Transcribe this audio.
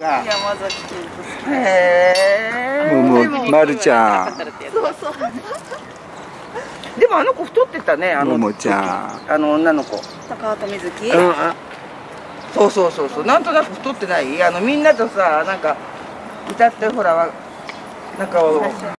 山崎健へえもうもまるちゃん。そうそう。でもあの子太ってたねあのももちゃん。あの女の子。高畑瑞希うんうん。そうそうそうそう。なんとなく太ってない？あのみんなとさなんか歌ってほらなんか